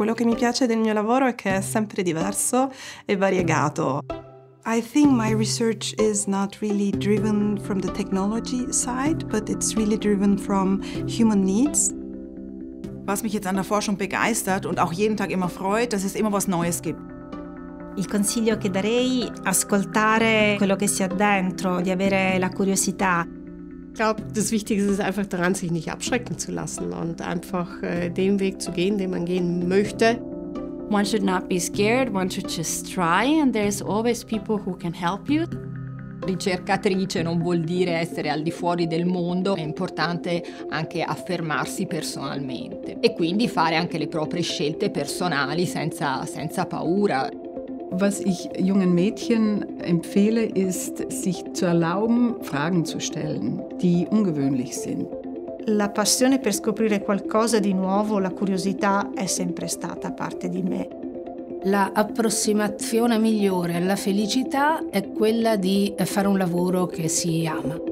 Quello che mi piace del mio lavoro è che è sempre diverso e variegato. I think my research is not really driven from the technology side, but it's really driven from human needs. Was mich jetzt an der Forschung begeistert und auch jeden Tag immer freut, dass es immer was Neues gibt. Il consiglio che darei è ascoltare quello che si ha dentro, di avere la curiosità. Ich glaube, das Wichtigste ist einfach daran, sich nicht abschrecken zu lassen und einfach äh, den Weg zu gehen, den man gehen möchte. One should not be scared, one should just try and there's always people who can help you. Ricercatrice non vuol dire essere al di fuori del mondo, è importante anche affermarsi personalmente e quindi fare anche le proprie scelte personali senza, senza paura. Was ich jungen Mädchen empfehle, ist, sich zu erlauben, Fragen zu stellen, die ungewöhnlich sind. La passione per scoprire qualcosa di nuovo, la curiosità è sempre stata parte di me. La approssimazione migliore alla felicità è quella di fare un lavoro che si ama.